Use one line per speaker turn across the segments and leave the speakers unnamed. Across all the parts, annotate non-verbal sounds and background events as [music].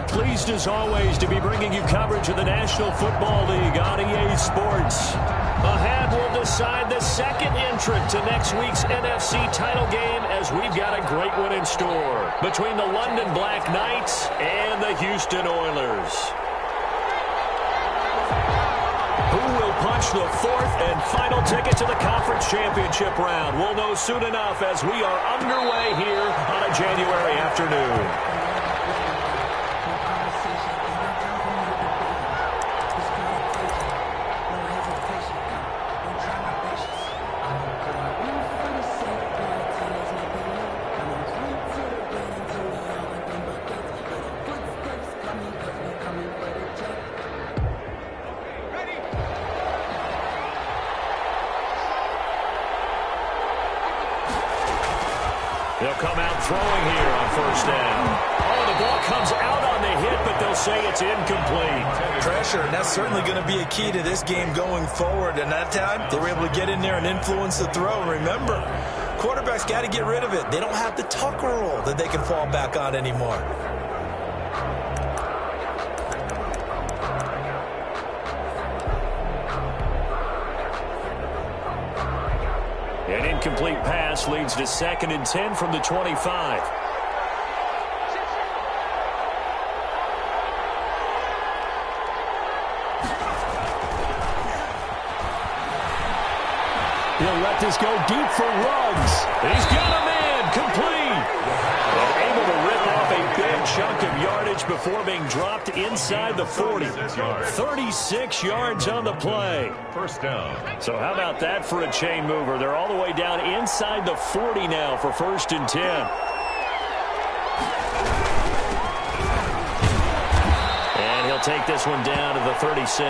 are pleased as always to be bringing you coverage of the National Football League on EA Sports. Ahead will decide the second entrant to next week's NFC title game as we've got a great one in store between the London Black Knights and the Houston Oilers. Who will punch the fourth and final ticket to the conference championship round? We'll know soon enough as we are underway here on a January afternoon.
Influence the throw. Remember, quarterbacks got to get rid of it. They don't have the tuck rule that they can fall back on anymore.
An incomplete pass leads to second and 10 from the 25. He'll let this go deep for Ruggs. He's got a man complete. And able to rip off a big chunk of yardage before being dropped inside the 40. 36 yards on the play.
First down.
So how about that for a chain mover? They're all the way down inside the 40 now for first and 10. Take this one down to the 36.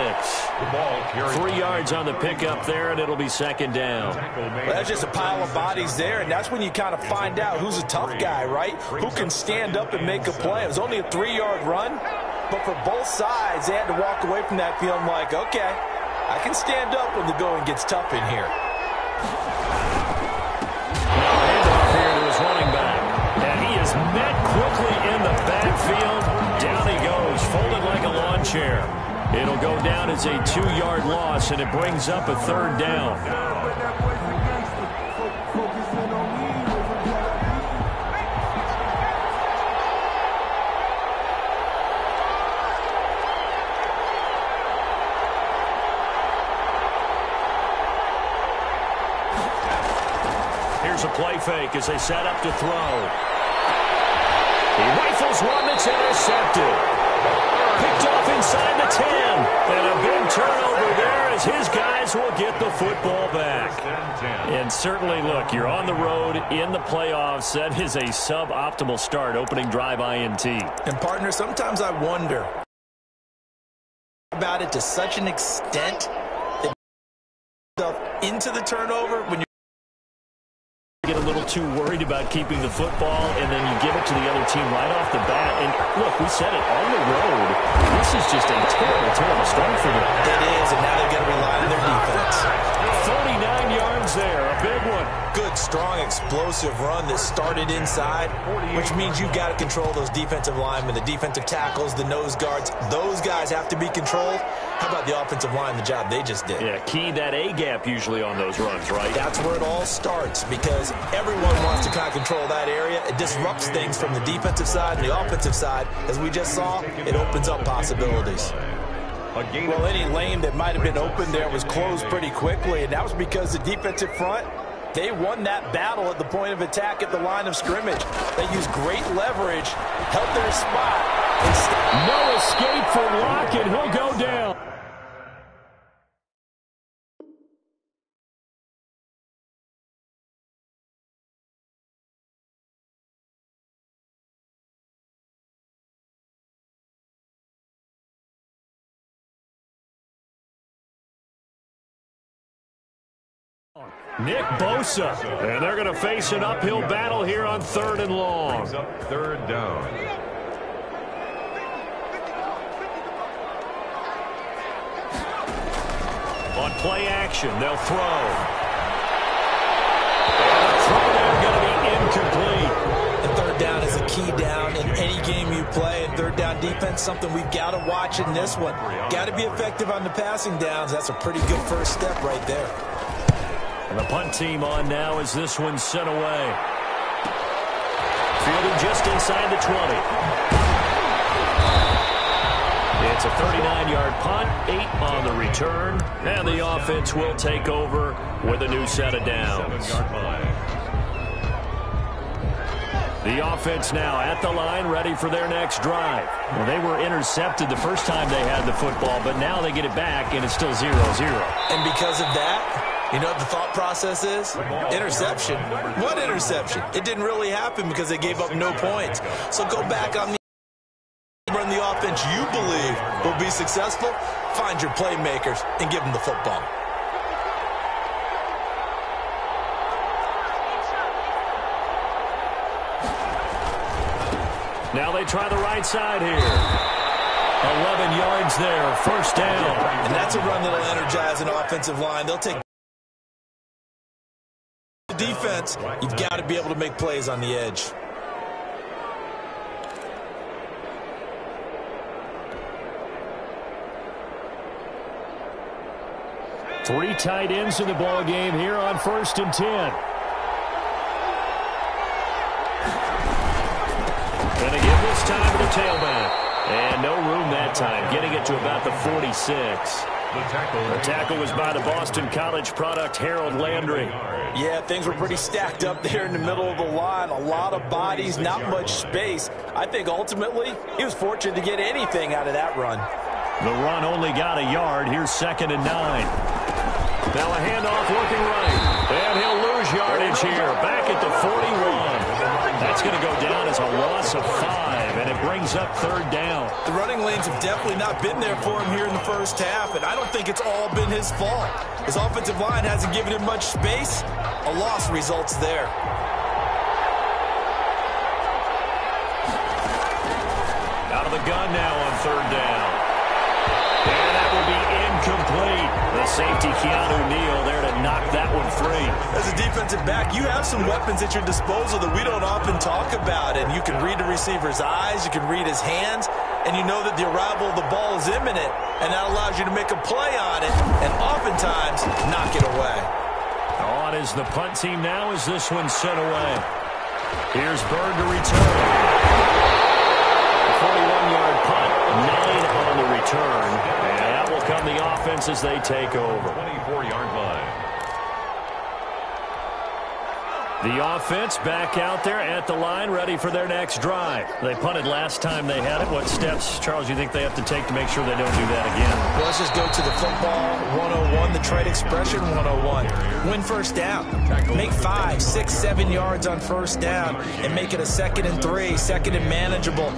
The ball carried.
Three yards on the pickup there, and it'll be second down.
Well, that's just a pile of bodies there, and that's when you kind of find out who's a tough guy, right? Who can stand up and make a play. It was only a three-yard run, but for both sides, they had to walk away from that feeling like, okay, I can stand up when the going gets tough in here.
Chair. It'll go down as a two-yard loss, and it brings up a third down. Here's a play fake as they set up to throw. He rifles one that's intercepted. Inside the 10. And a big turnover there as his guys will get the football back. And certainly, look, you're on the road in the playoffs. That is a suboptimal start, opening drive INT.
And partner, sometimes I wonder about it to such an extent that into the turnover when you
Get a little too worried about keeping the football, and then you give it to the other team right off the bat. And look, we said it, on the road, this is just a terrible, terrible start for them.
it is, and now they've got to rely on their defense.
39 yards there,
strong, explosive run that started inside, which means you've got to control those defensive linemen, the defensive tackles, the nose guards. Those guys have to be controlled. How about the offensive line, the job they just did?
Yeah, key that A-gap usually on those runs, right?
That's where it all starts because everyone wants to kind of control that area. It disrupts things from the defensive side and the offensive side. As we just saw, it opens up possibilities. Well, any lane that might have been open there was closed pretty quickly, and that was because the defensive front, they won that battle at the point of attack at the line of scrimmage. They used great leverage, held their spot,
No escape for Locke, and he'll go down. Nick Bosa, and they're going to face an uphill battle here on third and long.
up third down.
On play action, they'll throw. Throw there going to be incomplete.
and third down is a key down in any game you play, and third third down defense, something we've got to watch in this one. Got to be effective on the passing downs. That's a pretty good first step right there.
And the punt team on now as this one sent away. Fielding just inside the 20. It's a 39-yard punt, eight on the return, and the offense will take over with a new set of downs. The offense now at the line, ready for their next drive. Well, they were intercepted the first time they had the football, but now they get it back, and it's still 0-0.
And because of that, you know what the thought process is? Interception. What interception? It didn't really happen because they gave up no points. So go back on the run the offense you believe will be successful, find your playmakers and give them the football.
Now they try the right side here. 11 yards there, first down.
And that's a run that'll energize an offensive line. They'll take defense. You've got to be able to make plays on the edge.
Three tight ends in the ball game here on first and 10. And again this time to the tailback. And no room that time, getting it to about the 46. The tackle, was by the Boston College product, Harold Landry.
Yeah, things were pretty stacked up there in the middle of the line. A lot of bodies, not much space. I think ultimately he was fortunate to get anything out of that run.
The run only got a yard. Here's second and nine. Now a handoff working right. And he'll lose yardage here. Back at the 41. That's going to go down as a loss of five, and it brings up third down.
The running lanes have definitely not been there for him here in the first half, and I don't think it's all been his fault. His offensive line hasn't given him much space. A loss results there.
Out of the gun now on third down. And that will be incomplete. The safety, Keanu Neal, there to knock that one free.
As a defensive back, you have some weapons at your disposal that we don't often talk about. And you can read the receiver's eyes, you can read his hands, and you know that the arrival of the ball is imminent. And that allows you to make a play on it and oftentimes knock it away.
On is the punt team now as this one sent away. Here's Bird to return. 41-yard punt, nine on the return. And come the offense as they take over.
24-yard line.
The offense back out there at the line, ready for their next drive. They punted last time they had it. What steps, Charles, you think they have to take to make sure they don't do that again?
Well, let's just go to the football 101, the trade expression 101. Win first down. Make five, six, seven yards on first down and make it a second and three, second and manageable.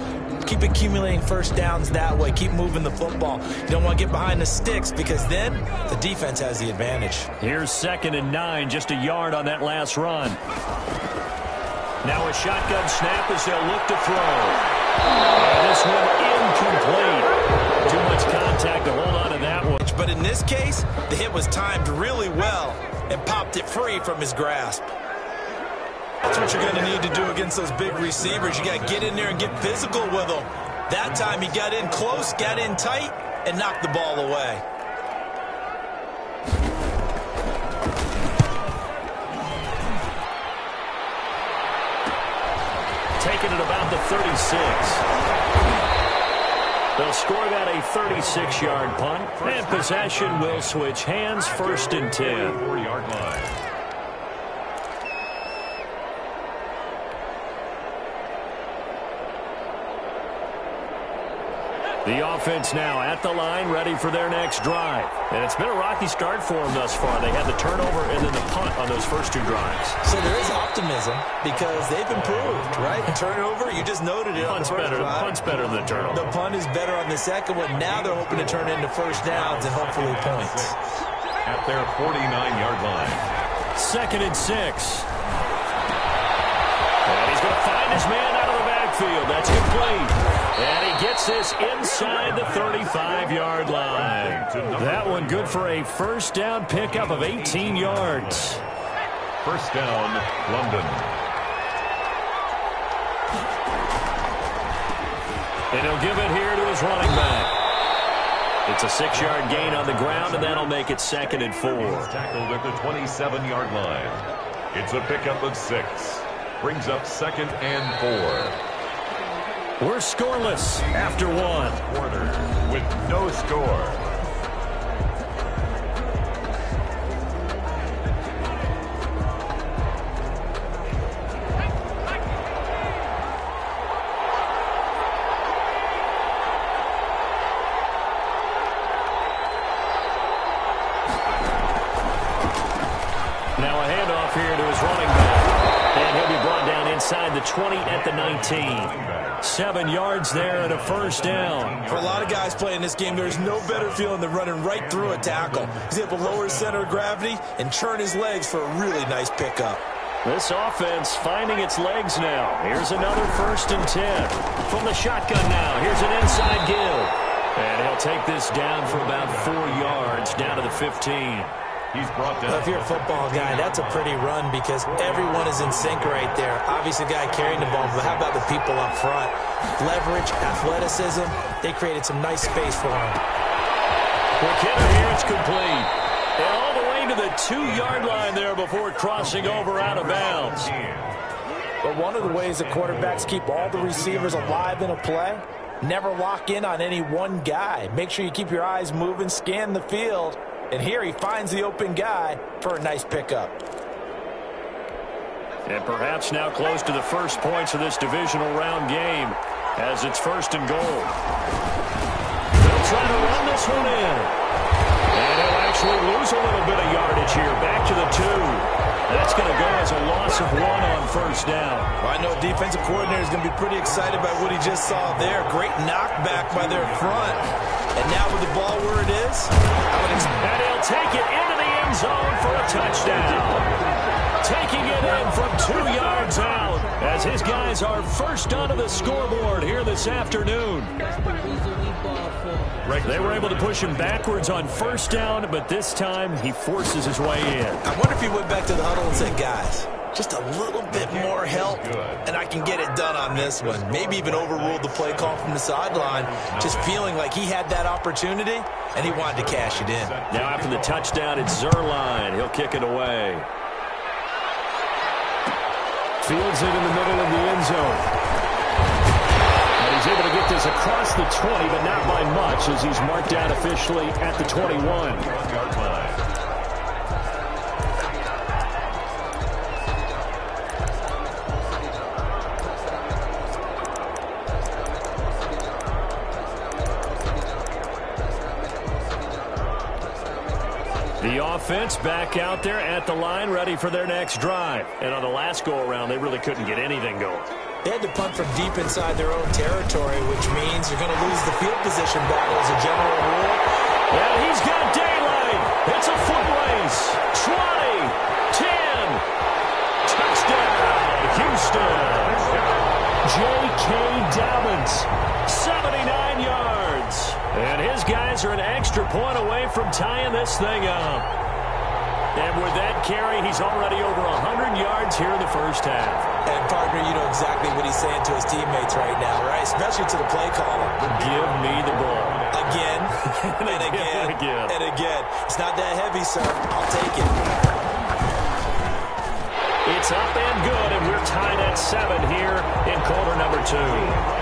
Keep accumulating first downs that way. Keep moving the football. You don't want to get behind the sticks because then the defense has the advantage.
Here's second and nine, just a yard on that last run. Now a shotgun snap as they'll look to throw. And this one incomplete. Too much contact to hold on to that one.
But in this case, the hit was timed really well and popped it free from his grasp. That's what you're going to need to do against those big receivers. You got to get in there and get physical with them. That time he got in close, got in tight, and knocked the ball away.
Taking it about the 36. They'll score that a 36-yard punt, and possession will switch hands first and 10.
4-yard line.
The offense now at the line, ready for their next drive. And it's been a rocky start for them thus far. They had the turnover and then the punt on those first two drives.
So there is optimism because they've improved, right? Turnover, you just noted it
Punt's
on the first
better,
drive.
punt's better than the turnover.
The punt is better on the second one. Now they're hoping to turn into first downs and hopefully points.
At their 49-yard line.
Second and six. And he's going to find his man out of the backfield. That's complete. And he gets this inside the 35-yard line. That one good for a first down pickup of 18 yards.
First down, London.
And he'll give it here to his running back. It's a six-yard gain on the ground, and that'll make it second and four.
Tackled at the 27-yard line. It's a pickup of six. Brings up second and four.
We're scoreless after one.
Quarter with no score.
19. Seven yards there and a first down.
For a lot of guys playing this game, there's no better feeling than running right through a tackle. He's able to lower his center of gravity and churn his legs for a really nice pickup.
This offense finding its legs now. Here's another first and 10. From the shotgun now, here's an inside give. And he'll take this down for about four yards down to the 15.
He's brought down.
Well, if you're a football guy, that's a pretty run because everyone is in sync right there. Obviously, the guy carrying the ball, but how about the people up front? Leverage, athleticism, they created some nice space for him.
Quick hitter here, it's complete. And all the way to the two-yard line there before crossing over out of bounds.
But one of the ways that quarterbacks keep all the receivers alive in a play, never lock in on any one guy. Make sure you keep your eyes moving, scan the field, and here he finds the open guy for a nice pickup.
And perhaps now close to the first points of this divisional round game as it's first and goal. They'll try to run this one in. And he'll actually lose a little bit of yardage here. Back to the two. That's going to go as a loss of one on first down.
Well, I know defensive coordinator is going to be pretty excited by what he just saw there. Great knockback by their front. And now with the ball where it is.
And he'll take it into the end zone for a touchdown. Taking it in from two yards out as his guys are first onto the scoreboard here this afternoon. They were able to push him backwards on first down, but this time he forces his way in.
I wonder if he went back to the huddle and said, guys, just a little bit more help, and I can get it done on this one. Maybe even overruled the play call from the sideline, just feeling like he had that opportunity, and he wanted to cash it in.
Now after the touchdown, it's Zuerlein. He'll kick it away. Fields it in the middle of the end zone. And he's able to get this across the 20, but not by much as he's marked out officially at the 21. Offense back out there at the line, ready for their next drive. And on the last go-around, they really couldn't get anything going.
They had to punt from deep inside their own territory, which means you're going to lose the field position battle as a general rule.
And he's got daylight. It's a foot race. 20, 10, touchdown, Houston. J.K. Dobbins, 79 yards. And his guys are an extra point away from tying this thing up. And with that carry, he's already over 100 yards here in the first half.
And, partner, you know exactly what he's saying to his teammates right now, right? Especially to the play caller.
Give me the ball.
Again, [laughs] and again,
and again.
and again. It's not that heavy, sir. I'll take it.
It's up and good, and we're tied at seven here in quarter number two.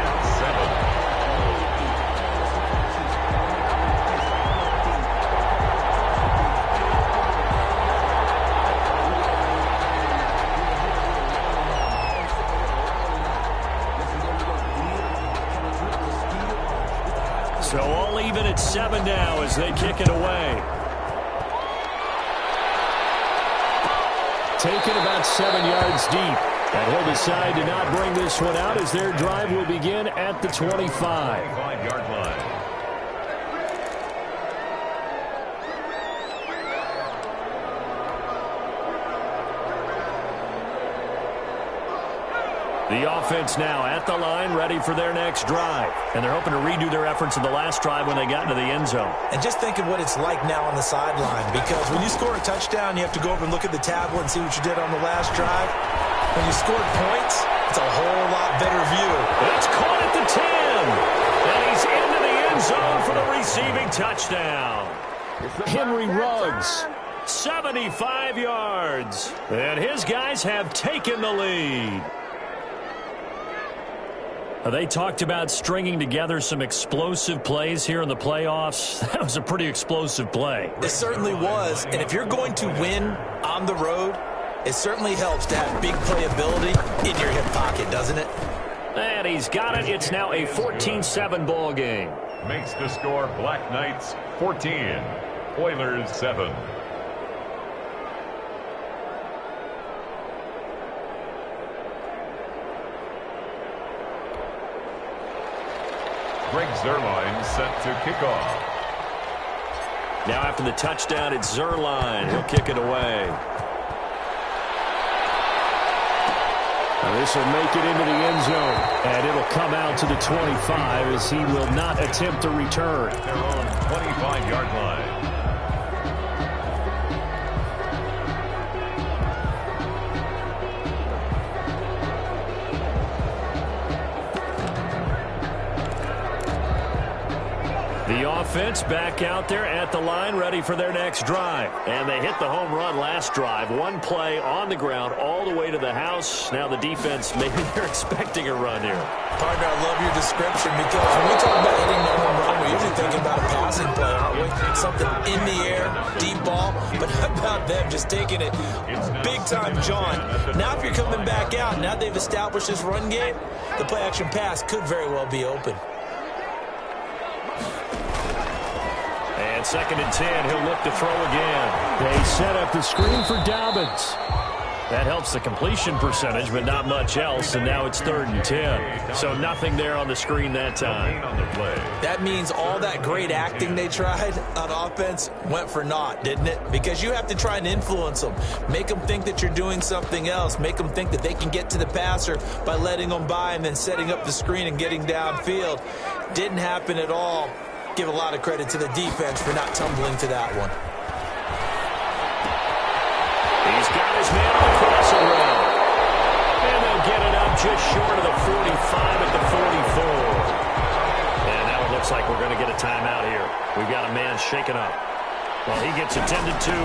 Taken about seven yards deep. And he'll decide to not bring this one out as their drive will begin at the 25.
Five-yard line.
The offense now at the line, ready for their next drive. And they're hoping to redo their efforts in the last drive when they got into the end zone.
And just think of what it's like now on the sideline. Because when you score a touchdown, you have to go over and look at the tablet and see what you did on the last drive. When you scored points, it's a whole lot better view.
It's caught at the 10. And he's into the end zone for the receiving touchdown. Henry Ruggs, 75 yards. And his guys have taken the lead. They talked about stringing together some explosive plays here in the playoffs. [laughs] That was a pretty explosive play.
It certainly was. And if you're going to win on the road, it certainly helps to have big playability in your hip pocket, doesn't it?
And he's got it. It's now a 14-7 ball game.
Makes the score Black Knights 14, Oilers 7. Greg Zuerlein set to kick off.
Now after the touchdown, it's Zuerlein. He'll kick it away. Now this will make it into the end zone. And it'll come out to the 25 as he will not attempt to return.
Their own 25-yard line.
Offense back out there at the line, ready for their next drive. And they hit the home run last drive. One play on the ground all the way to the house. Now the defense, [laughs] maybe they're expecting a run here.
Partner, I love your description because when we talk about hitting the home run, we're usually thinking about a passing play, aren't we? Something in the air, deep ball. [laughs] But how about them just taking it big time, John? Now if you're coming back out, now they've established this run game, the play action pass could very well be open.
Second and 10, he'll look to throw again. They set up the screen for Dobbins. That helps the completion percentage, but not much else. And now it's third and 10. So nothing there on the screen that time.
That means all that great acting they tried on offense went for naught, didn't it? Because you have to try and influence them. Make them think that you're doing something else. Make them think that they can get to the passer by letting them by and then setting up the screen and getting downfield. Didn't happen at all. Give a lot of credit to the defense for not tumbling to that one.
He's got his man on the crossing route. And they'll get it up just short of the 45 at the 44. And now it looks like we're going to get a timeout here. We've got a man shaken up. Well, he gets attended to.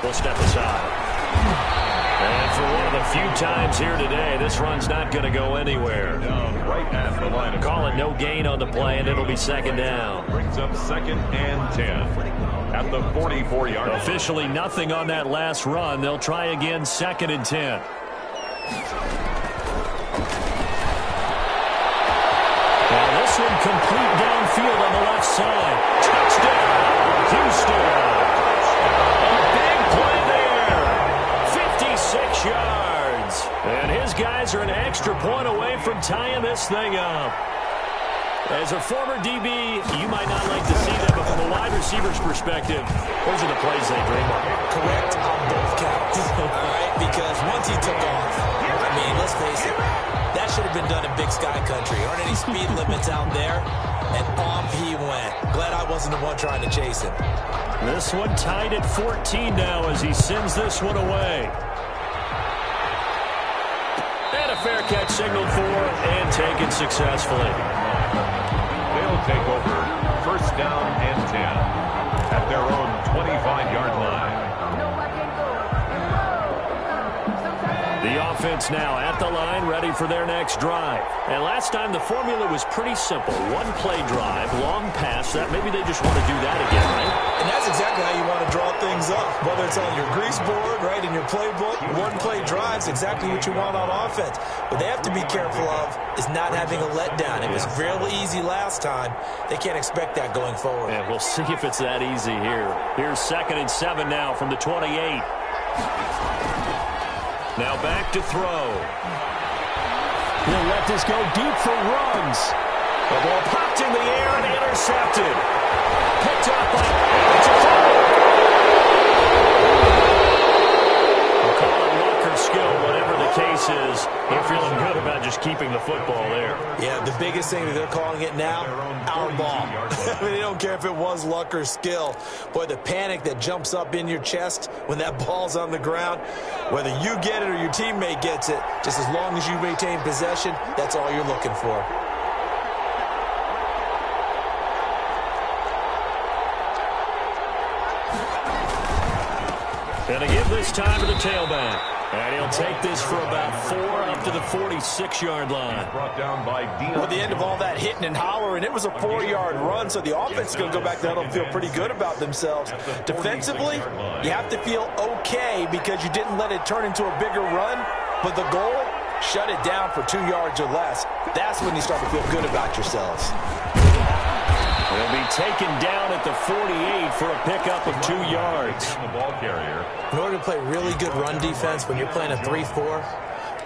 We'll step aside. And for one of the few times here today, this run's not going to go anywhere.
Right at the line
Call it no gain on the play, and it'll be second down.
Brings up second and 10 at the 44-yard line.
Officially nothing on that last run. They'll try again second and 10. Now this one complete downfield on the left side. Touchdown, Houston. Guys are an extra point away from tying this thing up. As a former DB, you might not like to see that, but from a wide receiver's perspective, those are the plays they dream of.
Correct on both counts. [laughs] All right, because once he took off, I mean, let's face it, that should have been done in Big Sky Country. Aren't any speed [laughs] limits out there? And off he went. Glad I wasn't the one trying to chase him.
This one tied at 14 now as he sends this one away. Fair catch signaled for and taken successfully.
They'll take over first down and 10 at their own 25-yard line.
The offense now at the line, ready for their next drive. And last time the formula was pretty simple. One play drive, long pass. That maybe they just want to do that again, right?
And that's exactly how you want to draw things up. Whether it's on your grease board, right, in your playbook, one play drives exactly what you want on offense. What they have to be careful of is not having a letdown. It was real easy last time. They can't expect that going forward.
And we'll [laughs] see if it's that easy here. Here's second and seven now from the 28. Now back to throw. He'll let this go deep for Ruggs. The ball popped in the air and intercepted. Picked up by case is they're feeling good about just keeping the football there.
Yeah, the biggest thing they're calling it now, our ball. [laughs] I mean, they don't care if it was luck or skill. Boy, the panic that jumps up in your chest when that [laughs] ball's on the ground, whether you get it or your teammate gets it, just as long as you maintain possession, that's all you're looking for.
Going to give this time to the tailback. And he'll take this for about four up to the 46-yard line.
Brought down by Dion.
Well, the end of all that hitting and hollering, it was a four-yard run, so the offense is going to go back to huddle and feel pretty good about themselves. Defensively, you have to feel okay because you didn't let it turn into a bigger run, but the goal, shut it down for two yards or less. That's when you start to feel good about yourselves.
They'll be taken down at the 48 for a pickup of two yards.
The ball carrier.
In order to play really good run defense when you're playing a 3-4,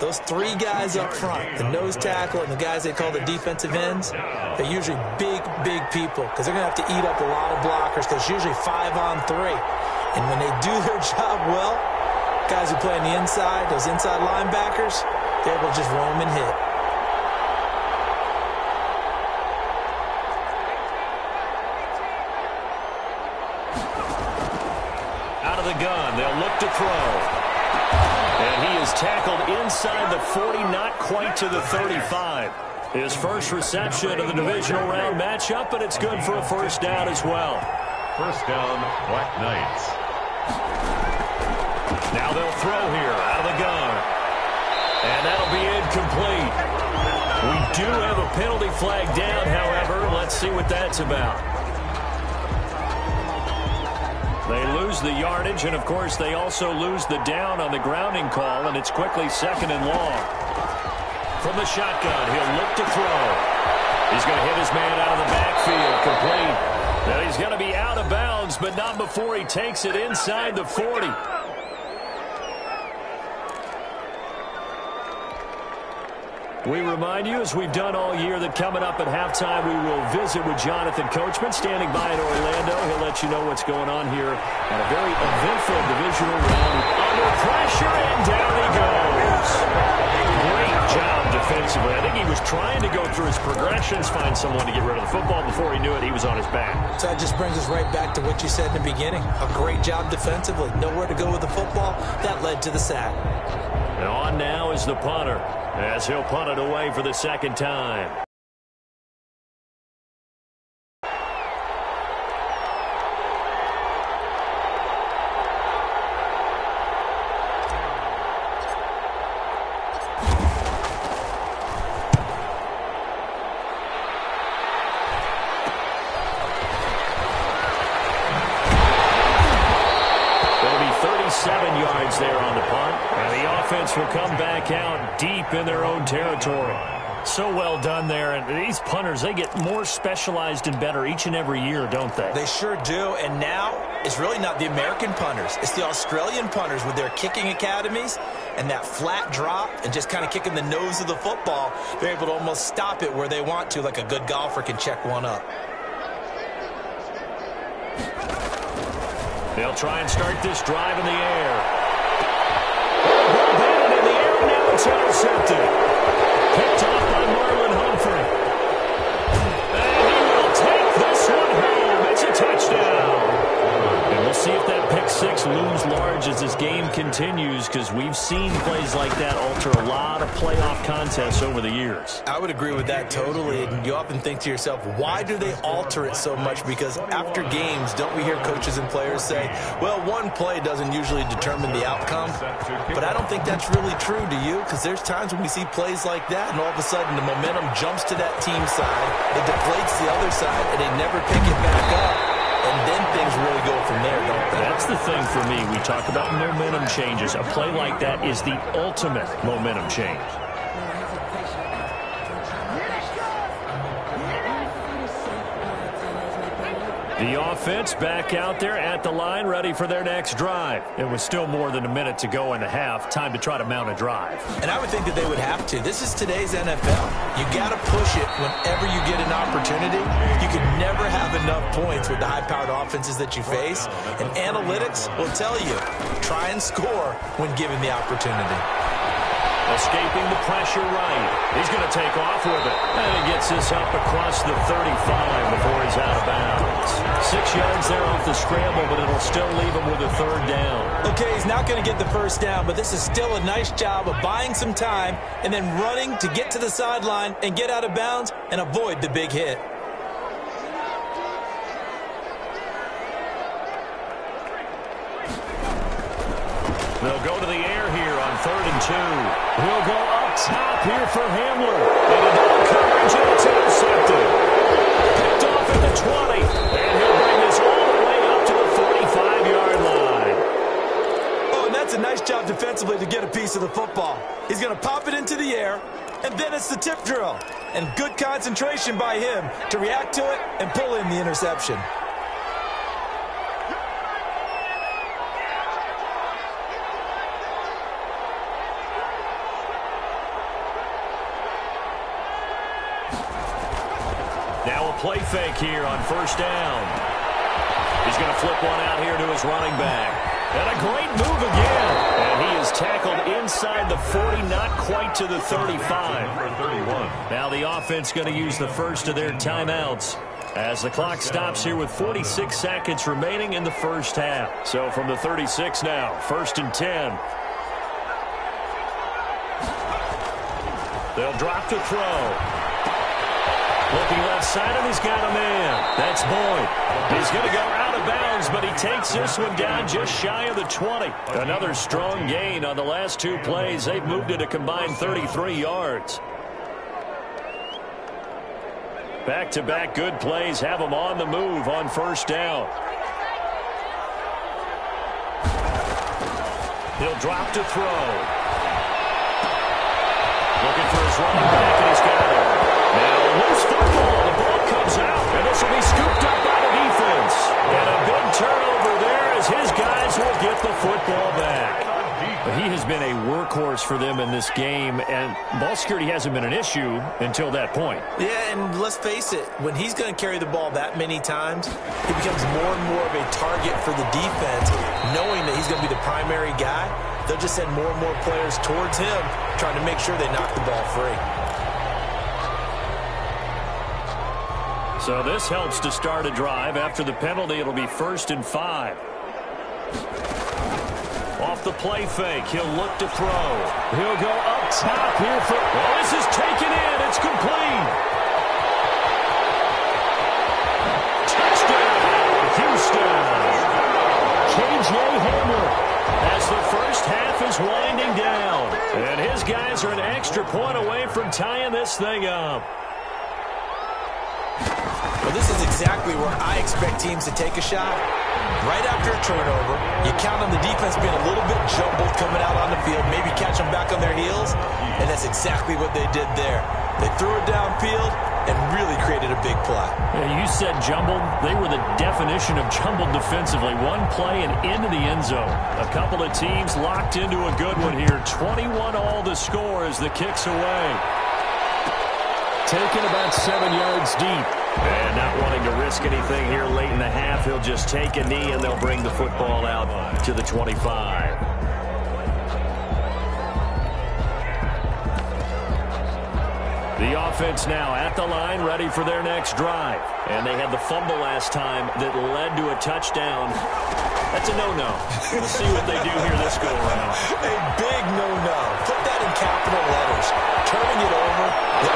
those three guys up front, the nose tackle and the guys they call the defensive ends, they're usually big, big people because they're going to have to eat up a lot of blockers because usually five on three. And when they do [laughs] their job well, guys who play on the inside, those inside linebackers, they're able to just roam and hit.
Out of the gun, they'll look to throw. And he is tackled inside the 40, not quite to the 35. His first reception of the divisional round matchup, but it's good for a first down as well.
First down, Black Knights.
Now they'll throw here out of the gun. And that'll be incomplete. We do have a penalty flag down, however. Let's see what that's about. They lose the yardage, and of course they also lose the down on the grounding call, and it's quickly second and long. From the shotgun, he'll look to throw. He's going to hit his man out of the backfield, complete. Now he's going to be out of bounds, but not before he takes it inside the 40. We remind you, as we've done all year, that coming up at halftime, we will visit with Jonathan Coachman, standing by in Orlando. He'll let you know what's going on here at a very eventful divisional round. Under pressure, and down he goes. Great job defensively. I think he was trying to go through his progressions, find someone to get rid of the football. Before he knew it, he was on his back.
So that just brings us right back to what you said in the beginning. A great job defensively. Nowhere to go with the football. That led to the sack.
And on now is the punter, as he'll punt it away for the second time. It'll be 37 yards there on the punt. And the offense will come back out deep in their own territory. So well done there. And these punters, they get more specialized and better each and every year, don't they?
They sure do, and now it's really not the American punters. It's the Australian punters with their kicking academies and that flat drop and just kind of kicking the nose of the football. They're able to almost stop it where they want to, like a good golfer can check one up.
They'll try and start this drive in the air. Ball batted in the air, now it's intercepted. Picked off continues because we've seen plays like that alter a lot of playoff contests over the years.
I would agree with that totally. And you often think to yourself, why do they alter it so much? Because after games, don't we hear coaches and players say, well, one play doesn't usually determine the outcome? But I don't think that's really true, do you? Because there's times when we see plays like that, and all of a sudden the momentum jumps to that team side, it deflates the other side, and they never pick it back up. And then things really go from there, don't they?
That's the thing for me. We talk about momentum changes. A play like that is the ultimate momentum change. The offense back out there at the line, ready for their next drive. It was still more than a minute to go in the half. Time to try to mount a drive.
And I would think that they would have to. This is today's NFL. You got to push it whenever you get an opportunity. You can never have enough points with the high-powered offenses that you face. And analytics will tell you, try and score when given the opportunity.
Escaping the pressure right. He's going to take off with it. And he gets this up across the 35 before he's out of bounds. Six yards there off the scramble, but it'll still leave him with a third down.
Okay, he's not going to get the first down, but this is still a nice job of buying some time and then running to get to the sideline and get out of bounds and avoid the big hit.
They'll go to the air here on third and two. He'll go up top here for Hamler. Into double coverage, and it's intercepted. Picked off at the 20. And he'll bring this all the way up to the 45-yard line.
Oh, and that's a nice job defensively to get a piece of the football. He's going to pop it into the air, and then it's the tip drill. And good concentration by him to react to it and pull in the interception.
Here on first down. He's going to flip one out here to his running back. And a great move again. And he is tackled inside the 40, not quite to the 35. Now the offense going to use the first of their timeouts as the clock stops here with 46 seconds remaining in the first half. So from the 36 now, first and 10. They'll drop the throw. Looking left side, and he's got a man. That's Boyd. He's going to go out of bounds, but he takes this one down just shy of the 20. Another strong gain on the last two plays. They've moved it a combined 33 yards. Back-to-back -back good plays have them on the move on first down. He'll drop to throw. Looking for his running back, and this will be scooped up by the defense. And a big turnover there as his guys will get the football back. But he has been a workhorse for them in this game, and ball security hasn't been an issue until that point.
Yeah, and let's face it, when he's going to carry the ball that many times, he becomes more and more of a target for the defense, knowing that he's going to be the primary guy. They'll just send more and more players towards him, trying to make sure they knock the ball free.
So this helps to start a drive. After the penalty, it'll be first and five. Off the play fake, he'll look to throw. He'll go up top here for... Oh, this is taken in. It's complete. Touchdown, Houston. K.J. Hamler as the first half is winding down. And his guys are an extra point away from tying this thing up.
Well, this is exactly where I expect teams to take a shot. Right after a turnover, you count on the defense being a little bit jumbled coming out on the field, maybe catch them back on their heels, and that's exactly what they did there. They threw it downfield and really created a big play.
Yeah, you said jumbled. They were the definition of jumbled defensively. One play and into the end zone. A couple of teams locked into a good one here. 21 all the score as the kick's away. Taken about seven yards deep. And not wanting to risk anything here late in the half, he'll just take a knee and they'll bring the football out to the 25. The offense now at the line, ready for their next drive. And they had the fumble last time that led to a touchdown. That's a no-no. We'll see what they do here this go-around.
A big no-no. Put that in capital letters. Turning it over.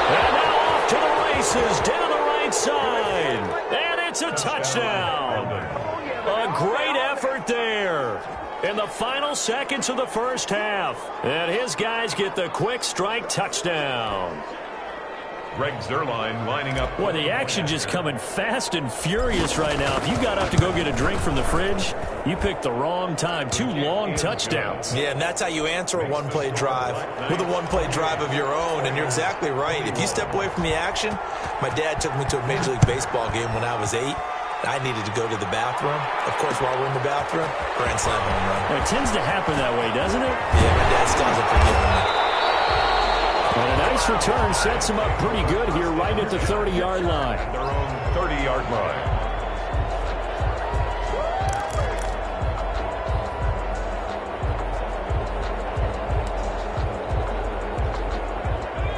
And now off to the races, down the right side. And it's a touchdown. A great effort there in the final seconds of the first half. And his guys get the quick strike touchdown.
Greg Zuerlein lining up.
Boy, the action just coming fast and furious right now. If you got up to go get a drink from the fridge, you picked the wrong time. Two long touchdowns.
Yeah, and that's how you answer a one-play drive with a one-play drive of your own. And you're exactly right. If you step away from the action, my dad took me to a Major League Baseball game when I was eight. I needed to go to the bathroom. Of course, while we're in the bathroom, grand slam home run.
It tends to happen that way, doesn't it?
Yeah, my dad still hasn't forgiven me.
And a nice return sets him up pretty good here right at the 30-yard line.
Their own 30-yard line.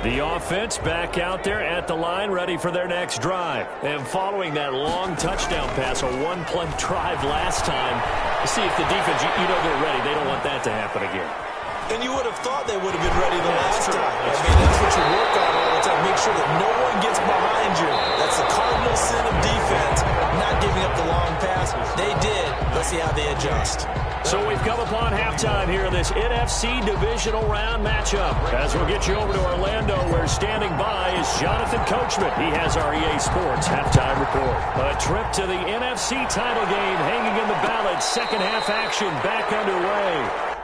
The offense back out there at the line, ready for their next drive. And following that long touchdown pass, a one-play [laughs] drive last time, see if the defense, you, you know they're ready. They don't want that to happen again.
And you would have thought they would have been ready the last time. I mean, that's what you work on all the time. Make sure that no one gets behind you. That's the cardinal sin of defense, not giving up the long pass. They did. Let's see how they adjust.
So we've come upon halftime here in this NFC divisional round matchup. As we'll get you over to Orlando, where standing by is Jonathan Coachman. He has our EA Sports halftime report. A trip to the NFC title game hanging in the balance. Second half action back underway.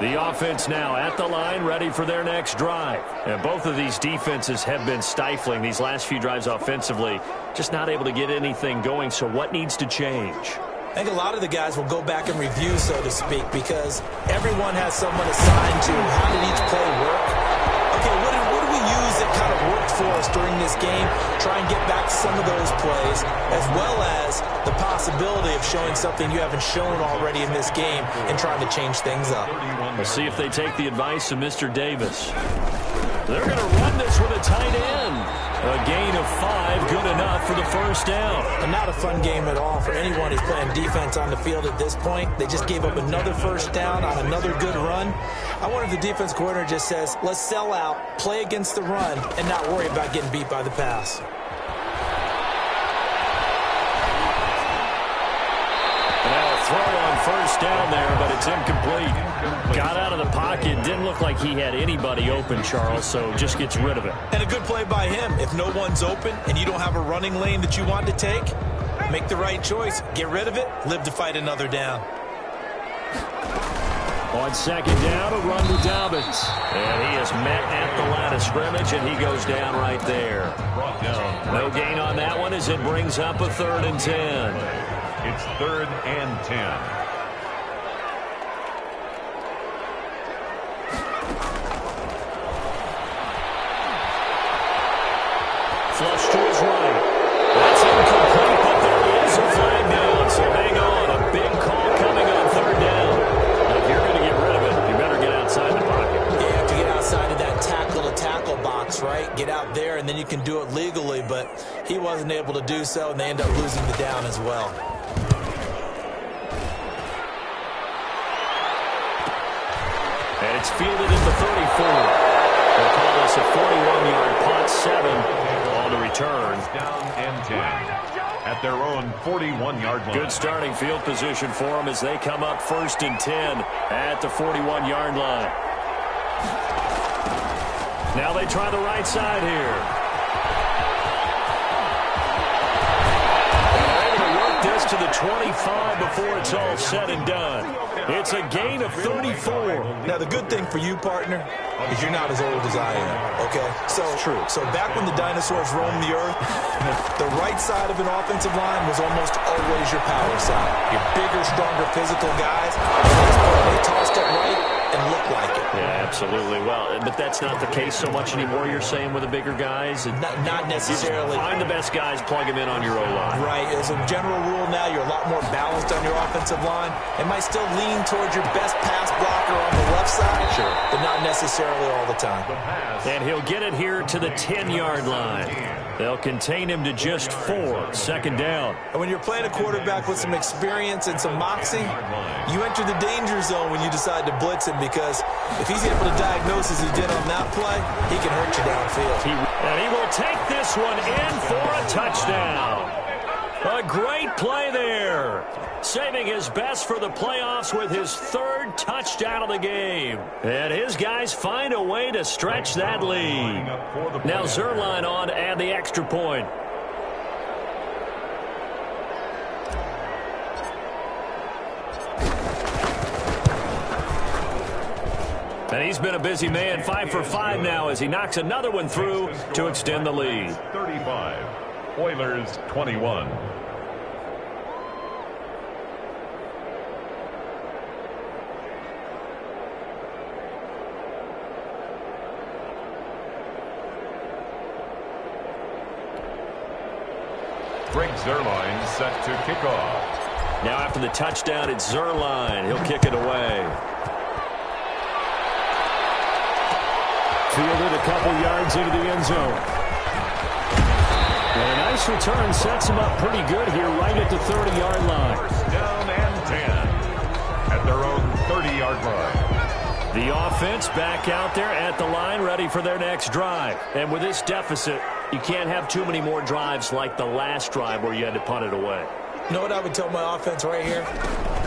The offense now at the line, ready for their next drive. And both of these defenses have been stifling these last few drives offensively, just not able to get anything going. So what needs to change?
I think a lot of the guys will go back and review, so to speak, because everyone has someone assigned to how did each play work. For us during this game? Try and get back some of those plays, as well as the possibility of showing something you haven't shown already in this game and trying to change things up.
We'll see if they take the advice of Mr. Davis. They're going to run this with a tight end. A gain of five, good enough for the first down.
And not a fun game at all for anyone who's playing defense on the field at this point. They just gave up another first down on another good run. I wonder if the defense coordinator just says, let's sell out, play against the run, and not worry about getting beat by the pass.
Now throw on first down there, but it's incomplete. Got out of the pocket. Didn't look like he had anybody open, Charles, so just gets rid of it.
And a good play by him. If no one's open and you don't have a running lane that you want to take, make the right choice. Get rid of it. Live to fight another down.
On second down, a run to Dobbins. And he is met at the line of scrimmage, and he goes down right there. No gain on that one as it brings up a third and ten.
It's third and ten.
He wasn't able to do so, and they end up losing the down as well.
And it's fielded at the 34. They'll call this a 41-yard punt, seven on the return.
Down and ten. At their own 41-yard line.
Good starting field position for them as they come up first and 10 at the 41-yard line. Now they try the right side here. To the 25 before it's all said and done. It's a gain of 34.
Now, the good thing for you, partner, is you're not as old as I am, okay? So,
true.
So back when the dinosaurs roamed the earth, the right side of an offensive line was almost always your power side. Your bigger, stronger physical guys, they tossed it right and looked like.
Yeah, absolutely. Well, but that's not the case so much anymore, you're saying, with the bigger guys? And
Not, not necessarily.
find the best guys, plug them in on your O-line.
Right. As a general rule now, you're a lot more balanced on your offensive line. It might still lean towards your best pass blocker on the left side,
Sure.
but not necessarily all the time.
And he'll get it here to the 10-yard line. They'll contain him to just four. Second down.
And when you're playing a quarterback with some experience and some moxie, you enter the danger zone when you decide to blitz him because if he's able to diagnose as he did on that play, he can hurt you downfield.
And he will take this one in for a touchdown. A great play there. Saving his best for the playoffs with his third touchdown of the game. And his guys find a way to stretch that lead. Now Zuerlein on to add the extra point. And he's been a busy man, five for five now as he knocks another one through to extend the lead.
35. Oilers 21. Greg Zuerlein set to kick off.
Now after the touchdown, it's Zuerlein. He'll kick it away. Fielded a couple yards into the end zone. Nice return sets him up pretty good here right at the 30-yard line.
First down and 10. At their own 30-yard line.
The offense back out there at the line ready for their next drive. And with this deficit, you can't have too many more drives like the last drive where you had to punt it away.
You know what I would tell my offense right here?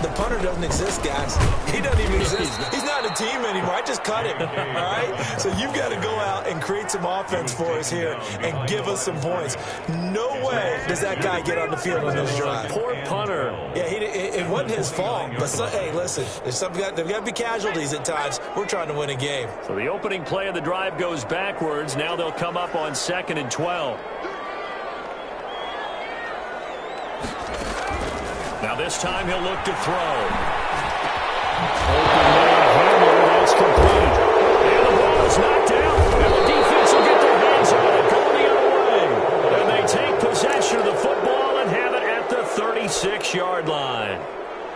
The punter doesn't exist, guys. He doesn't even exist. He's not a team anymore. I just cut him. All right? So you've got to go out and create some offense for us here and give us some points. No way does that guy get on the field on this drive.
Poor punter.
Yeah, he, it, it wasn't his fault. But so, hey, listen, there's some got, there's got to be casualties at times. We're trying to win a game.
So the opening play of the drive goes backwards. Now they'll come up on second and 12. Now this time he'll look to throw. Open man Hamler, that's complete. And the ball is knocked out. And the defense will get their hands on it, going the other way. And they take possession of the football and have it at the 36-yard line.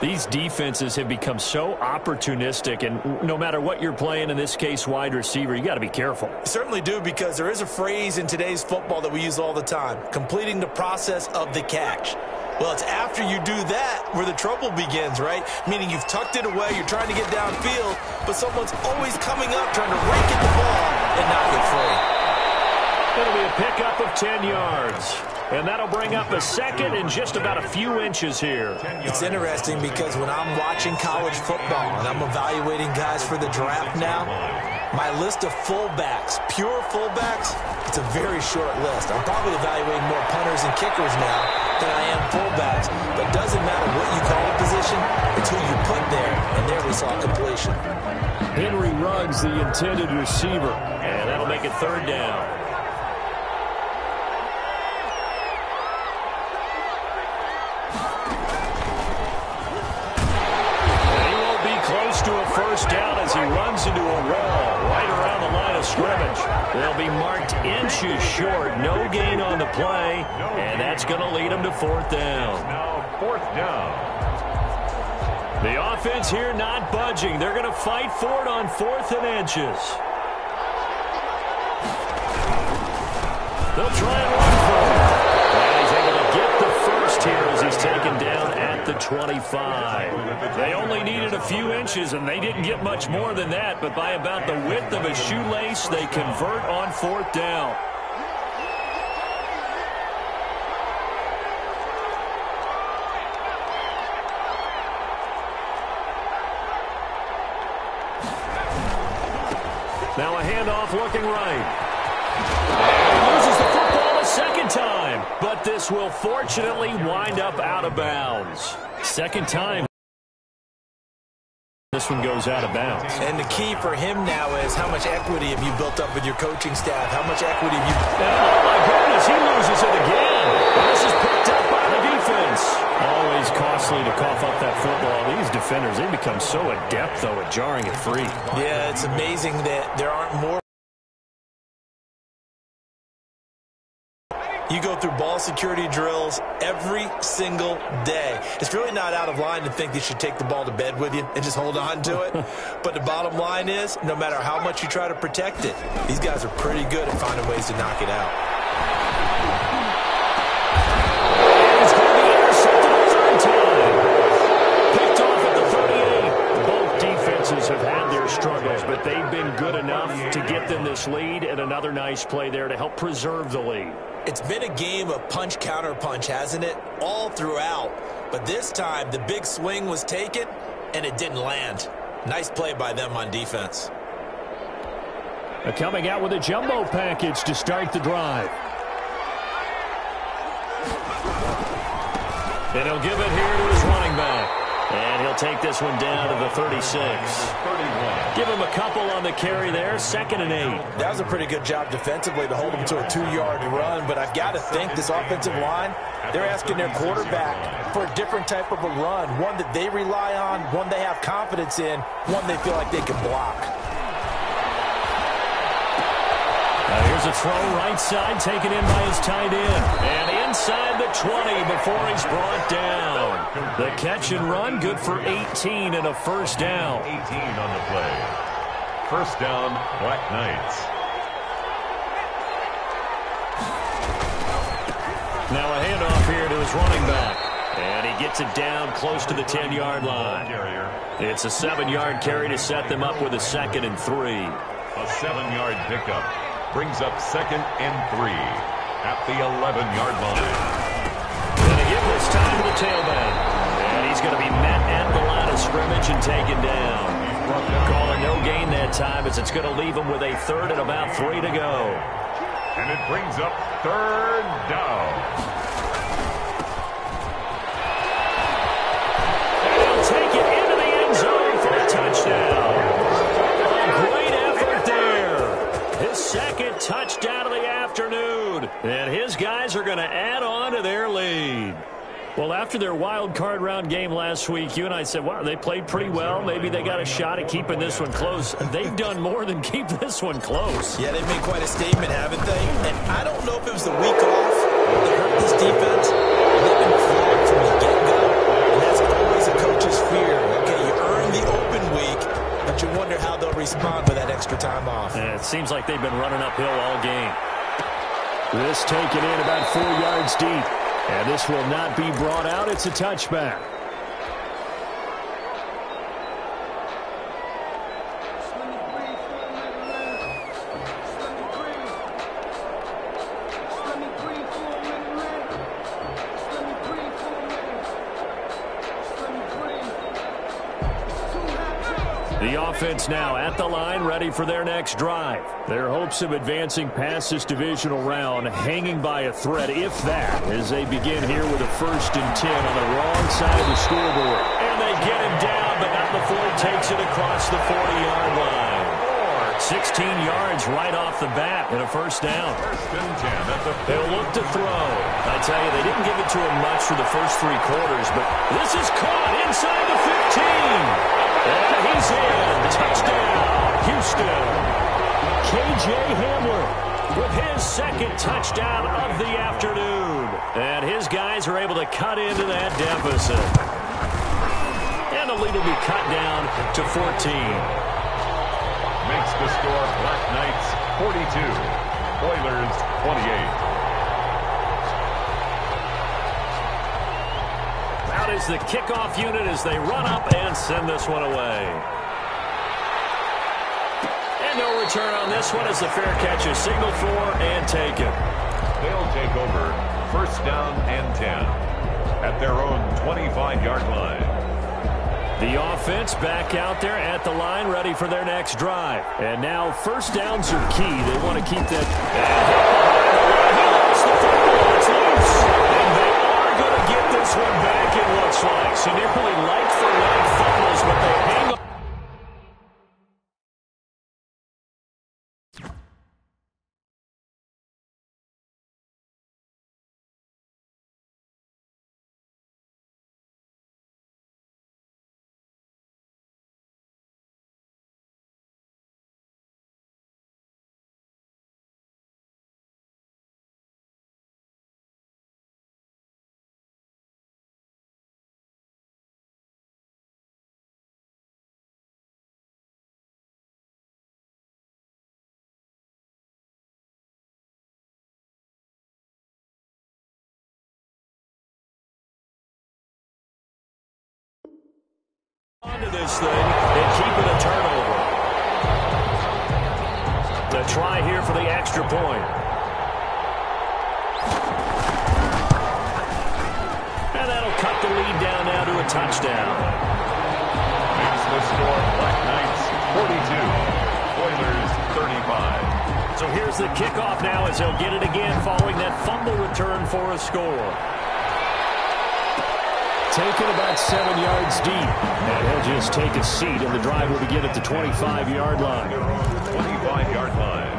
These defenses have become so opportunistic, and no matter what you're playing, in this case, wide receiver, you got to be careful.
Certainly do because there is a phrase in today's football that we use all the time, completing the process of the catch. Well, it's after you do that where the trouble begins, right? Meaning you've tucked it away, you're trying to get downfield, but someone's always coming up trying to rake at the ball and knock it free.
It'll be a pickup of 10 yards. And that'll bring up a second in just about a few inches here.
It's interesting because when I'm watching college football and I'm evaluating guys for the draft now, my list of fullbacks, pure fullbacks, it's a very short list. I'm probably evaluating more punters and kickers now than I am fullbacks. But doesn't matter what you call a position, it's who you put there, and there we saw completion.
Henry Ruggs, the intended receiver, and that'll make it third down. to a first down as he runs into a wall right around the line of scrimmage. They'll be marked inches short. No gain on the play, and that's going to lead them to fourth down.
Now fourth down.
The offense here not budging. They're going to fight for it on fourth and inches. They'll try and the 25. They only needed a few inches, and they didn't get much more than that, but by about the width of a shoelace, they convert on fourth down. Now a handoff looking right. But this will fortunately wind up out of bounds. Second time. This one goes out of bounds.
And the key for him now is how much equity have you built up with your coaching staff? How much equity have you...
Oh, my goodness, he loses it again. This is picked up by the defense. Always costly to cough up that football. These defenders, they become so adept, though, at jarring it free.
Yeah, it's amazing that there aren't more You go through ball security drills every single day. It's really not out of line to think you should take the ball to bed with you and just hold on to it. [laughs] but the bottom line is, no matter how much you try to protect it, these guys are pretty good at finding ways to knock it out.
Struggles, but they've been good enough to get them this lead, and another nice play there to help preserve the lead.
It's been a game of punch counter punch, hasn't it? All throughout. But this time, the big swing was taken, and it didn't land. Nice play by them on defense.
They're coming out with a jumbo package to start the drive. And he'll give it here to his running back. And he'll take this one down to the 36. Give him a couple on the carry there. Second and eight.
That was a pretty good job defensively to hold him to a two-yard run, but I've got to think this offensive line, they're asking their quarterback for a different type of a run, one that they rely on, one they have confidence in, one they feel like they can block.
Now here's a throw right side taken in by his tight end. And inside the 20 before he's brought down. The catch and run good for 18 and a first down.
18 on the play. First down, Black Knights.
Now a handoff here to his running back. And he gets it down close to the 10-yard line. It's a seven-yard carry to set them up with a second and three.
A seven-yard pickup. Brings up second and three at the 11-yard line.
Going to give this time to the tailback. And he's going to be met at the line of scrimmage and taken down. Calling no gain that time as it's going to leave him with a third and about three to go.
And it brings up third down.
Second touchdown of the afternoon. And his guys are going to add on to their lead. Well, after their wild card round game last week, you and I said, wow, they played pretty well. Maybe they got a shot at keeping this one close. They've done more than keep this one close.
Yeah, they've made quite a statement, haven't they? And I don't know if it was the week off that hurt this defense. Respond with that extra time off.
And it seems like they've been running uphill all game. This taken in about four yards deep. And this will not be brought out. It's a touchback. The offense now at the line, ready for their next drive. Their hopes of advancing past this divisional round hanging by a thread, if that, as they begin here with a first and 10 on the wrong side of the scoreboard. And they get him down, but not before he takes it across the 40-yard line. 16 yards right off the bat and a first down.
First and 10 at the
They'll look to throw. I tell you, they didn't give it to him much for the first three quarters, but this is caught inside the 15. And he's in. Touchdown, Houston. K.J. Hamler with his second touchdown of the afternoon. And his guys are able to cut into that deficit. And the lead will be cut down to 14
makes the score Black Knights 42, Oilers 28.
Out is the kickoff unit as they run up and send this one away. And no return on this one as the fair catch is signaled for and taken.
They'll take over first down and 10 at their own 25-yard line.
The offense back out there at the line, ready for their next drive. And now first downs are key. They want to keep that. This one back, it looks like. So nearly like for like fumbles, but they hang on. onto this thing and keep it a turnover. The try here for the extra point. And that'll cut the lead down now to a touchdown.
Makes the score Black Knights 42, Oilers 35.
So here's the kickoff now as they'll get it again following that fumble return for a score. Taken about seven yards deep. And he'll just take a seat, and the drive will begin at the 25-yard line.
25-yard line.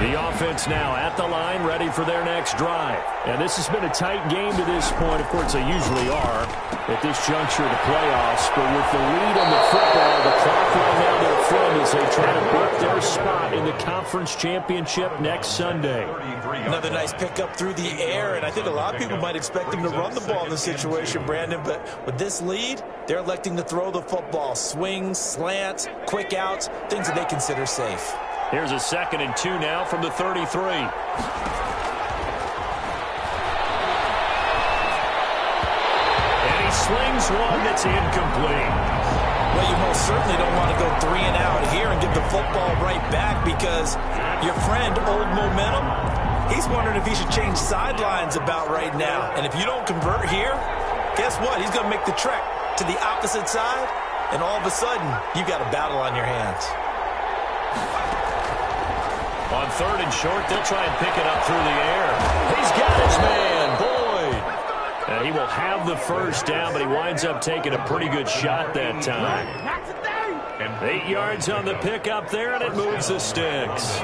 The offense now at the line, ready for their next drive. And this has been a tight game to this point. Of course, they usually are at this juncture of the playoffs. But with the lead on the football, the clock right now their friend as they try to book their spot in the conference championship next Sunday.
Another nice pickup through the air, and I think a lot of people might expect them to run the ball in this situation, Brandon. But with this lead, they're electing to throw the football. Swings, slants, quick outs, things that they consider safe.
Here's a second and two now from the 33. Slings one that's incomplete.
Well, you most certainly don't want to go three and out here and give the football right back because your friend, Old Momentum, he's wondering if he should change sidelines about right now. And if you don't convert here, guess what? He's going to make the trek to the opposite side, and all of a sudden, you've got a battle on your hands.
On third and short, they'll try and pick it up through the air. He's got his man. And he will have the first down, but he winds up taking a pretty good shot that time. Eight yards on the pickup there, and it moves the sticks.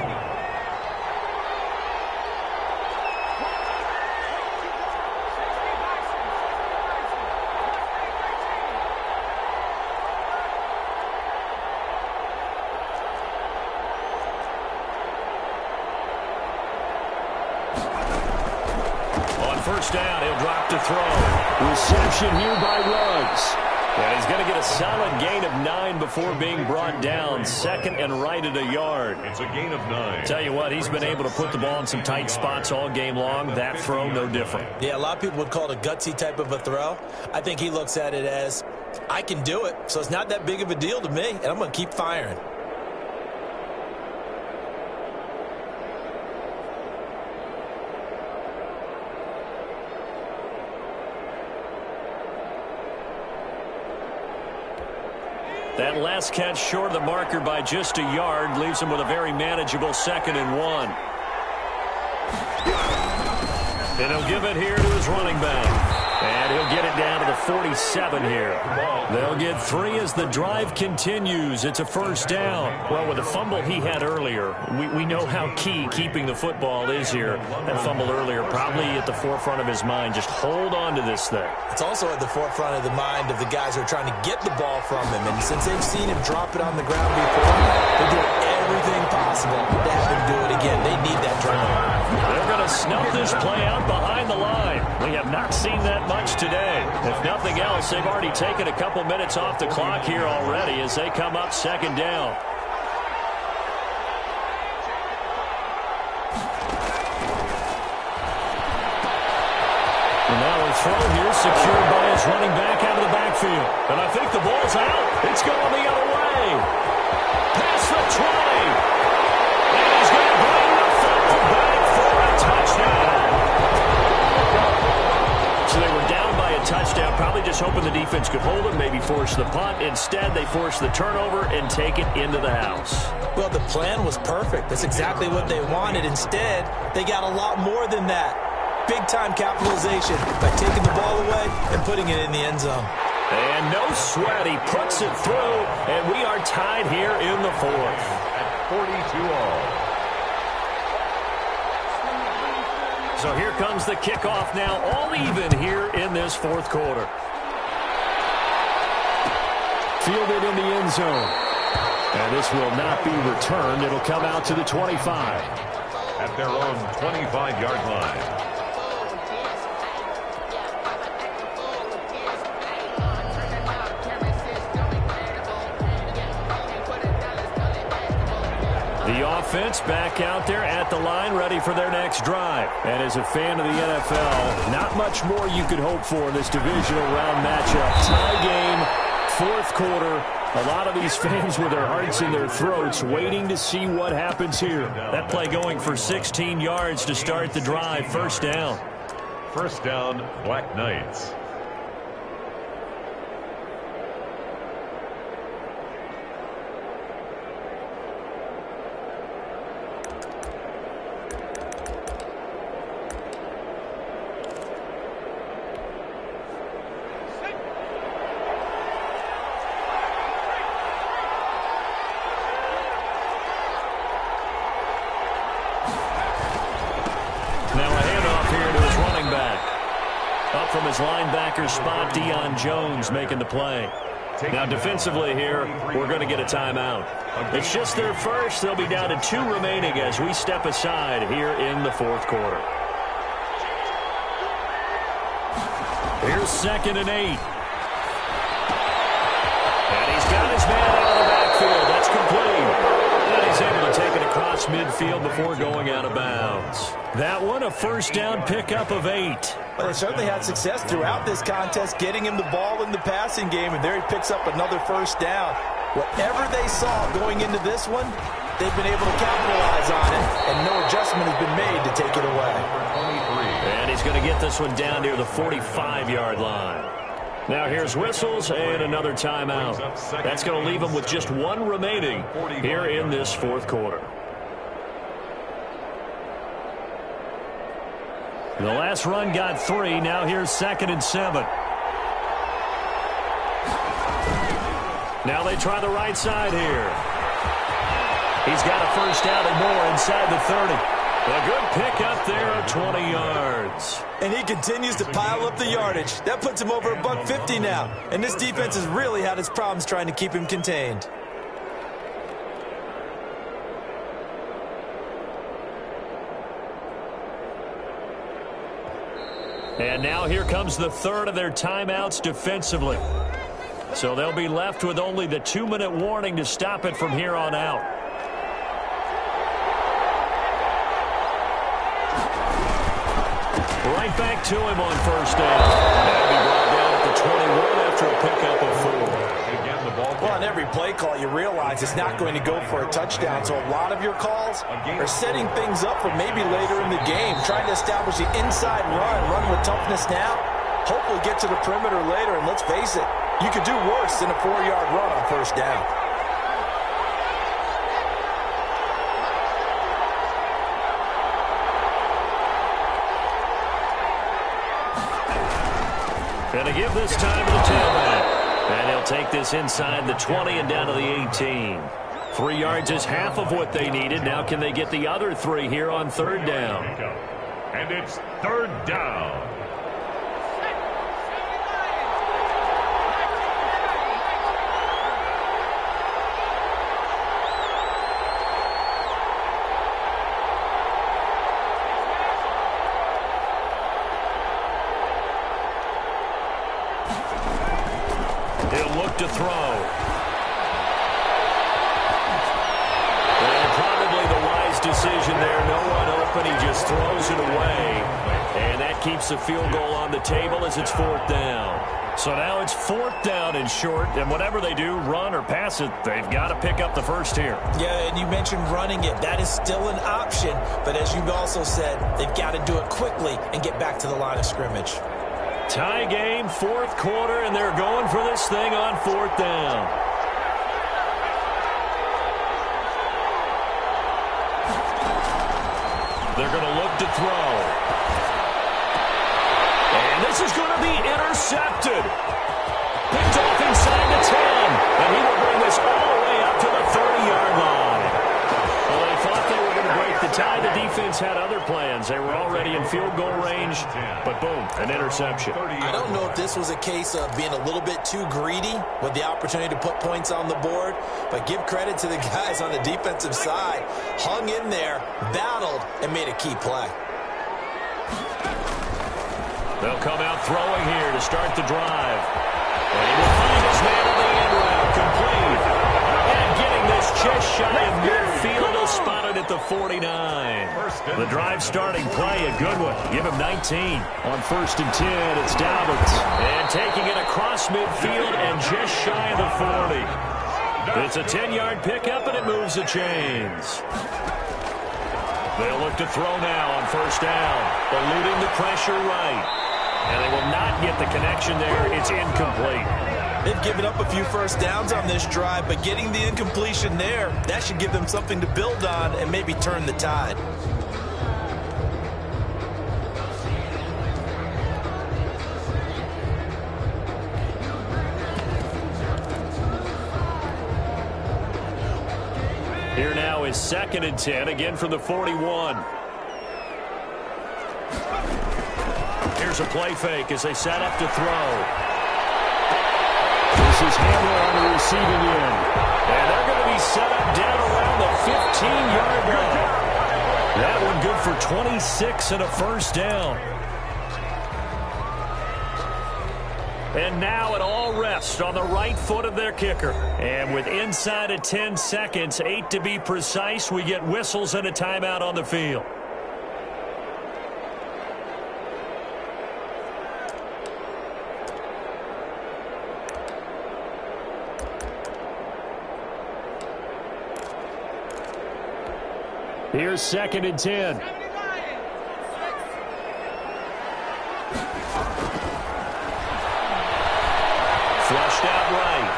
On first down, he'll drop to throw. Reception here by Ruggs. And he's going to get a solid gain of nine before being brought down. Second and right at a yard.
It's a gain of nine.
Tell you what, he's been able to put the ball in some tight spots all game long. That throw, no different.
Yeah, a lot of people would call it a gutsy type of a throw. I think he looks at it as, I can do it, so it's not that big of a deal to me, and I'm going to keep firing.
That last catch short of the marker by just a yard leaves him with a very manageable second and one. And he'll give it here to his running back. He'll get it down to the 47 here. They'll get three as the drive continues. It's a first down. Well, with the fumble he had earlier, we, we know how key keeping the football is here. That fumble earlier probably at the forefront of his mind. Just hold on to this thing.
It's also at the forefront of the mind of the guys who are trying to get the ball from him. And since they've seen him drop it on the ground before, they're doing everything possible to have him do it again. They need that drive.
They're going to snuff this play out behind the line. We have not seen that much today. If nothing else, they've already taken a couple minutes off the clock here already as they come up second down. And now a throw here secured by his running back out of the backfield. And I think the ball's out. It's going the other way. Past the 20. And he's going to bring the football back for a touchdown. So they were down by a touchdown, probably just hoping the defense could hold it, maybe force the punt. Instead, they force the turnover and take it into the house.
Well, the plan was perfect. That's exactly what they wanted. Instead, they got a lot more than that. Big-time capitalization by taking the ball away and putting it in the end zone.
And no sweat, he puts it through, and we are tied here in the fourth.
At 42 all.
So here comes the kickoff now, all even here in this fourth quarter. Fielded in the end zone. And this will not be returned. It'll come out to the 25.
At their own 25-yard line.
Offense back out there at the line, ready for their next drive. And as a fan of the NFL, not much more you could hope for in this divisional round matchup. Tie game, fourth quarter. A lot of these [laughs] fans with their hearts in their throats waiting to see what happens here. That play going for 16 yards to start the drive. First down.
First down, Black Knights.
Now a handoff here to his running back. Up from his linebacker spot, Making the play. Now defensively here, we're going to get a timeout. It's just their first. They'll be down to two remaining as we step aside here in the fourth quarter. Here's second and eight. And he's got his man out of the backfield. That's complete. And he's able to take it across midfield before going out of bounds. That one, a first down pickup of eight.
Well, they certainly had success throughout this contest, getting him the ball in the passing game, and there he picks up another first down. Whatever they saw going into this one, they've been able to capitalize on it, and no adjustment has been made to take it away.
And he's going to get this one down near the 45-yard line. Now here's whistles and another timeout. That's going to leave him with just one remaining here in this fourth quarter. The last run got three. Now here's second and seven. Now they try the right side here. He's got a first down and more inside the 30. A good pick up there of 20 yards.
And he continues to pile up the yardage. That puts him over a buck 50 now. And this defense has really had its problems trying to keep him contained.
And now here comes the third of their timeouts defensively. So they'll be left with only the two-minute warning to stop it from here on out. Right back to him on first down. That'll be brought down at the 21 after a pickup of four.
Again, the ball
Well, on every play call, you realize it's not going to go for a touchdown. So a lot of your calls are setting things up for maybe later in the game, trying to establish the inside run, run with toughness now. Hopefully get to the perimeter later, and let's face it, You could do worse than a four-yard run on first down.
And to give this time this inside the 20 and down to the 18. Three yards is half of what they needed. Now can they get the other three here on third down?
And it's third down.
Short. And whatever they do, run or pass it, they've got to pick up the first here.
Yeah, and you mentioned running it. That is still an option. But as you've also said, they've got to do it quickly and get back to the line of scrimmage.
Tie game, fourth quarter, and they're going for this thing on fourth down. They're going to look to throw. And this is going to be intercepted. Were going to break the tie. The defense had other plans. They were already in field goal range. But boom, an interception.
I don't know if this was a case of being a little bit too greedy with the opportunity to put points on the board, but give credit to the [laughs] guys on the defensive side. Hung in there, battled, and made a key play.
They'll come out throwing here to start the drive. And he will find his man on the end route, complete. And just shy of midfield, he'll spot it at the 49. The drive starting play, a good one. Give him 19. On first and 10, it's Dobbins. And taking it across midfield and just shy of the 40. It's a 10-yard pickup, and it moves the chains. They'll look to throw now on first down, eluding the pressure right. And they will not get the connection there. It's incomplete.
They've given up a few first downs on this drive, but getting the incompletion there, that should give them something to build on and maybe turn the tide.
Here now is second and 10, again from the 41. Here's a play fake as they set up to throw. Is Hamler on the receiving end. And they're going to be set up down around the 15-yard line. That one good for 26 and a first down. And now it all rests on the right foot of their kicker. And with inside of 10 seconds, eight to be precise, we get whistles and a timeout on the field. Here's second and 10. Flushed out right.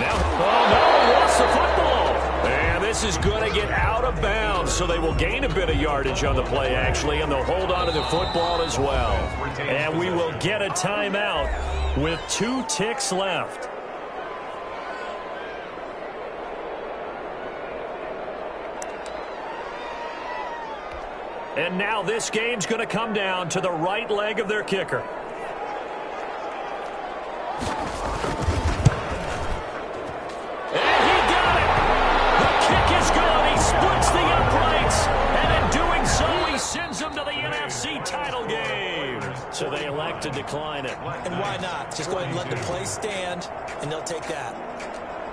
Now, oh no, lost the football. And this is going to get out of bounds, so they will gain a bit of yardage on the play, actually, and they'll hold on to the football as well. And we will get a timeout with two ticks left. And now this game's going to come down to the right leg of their kicker. And he got it. The kick is good. He splits the uprights. And in doing so, he sends them to the NFC title game. So they elect to decline it.
And why not? Just go ahead and let the play stand, and they'll take that.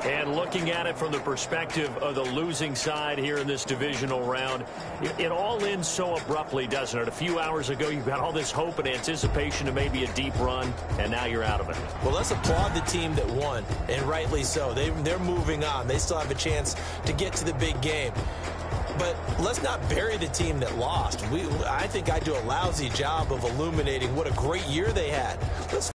And looking at it from the perspective of the losing side here in this divisional round, it, it, all ends so abruptly, doesn't it? A few hours ago, you've got all this hope and anticipation of maybe a deep run, and now you're out of it.
Well, let's applaud the team that won, and rightly so. They, they're moving on. They still have a chance to get to the big game. But let's not bury the team that lost. We, I think I do a lousy job of illuminating what a great year they had. Let's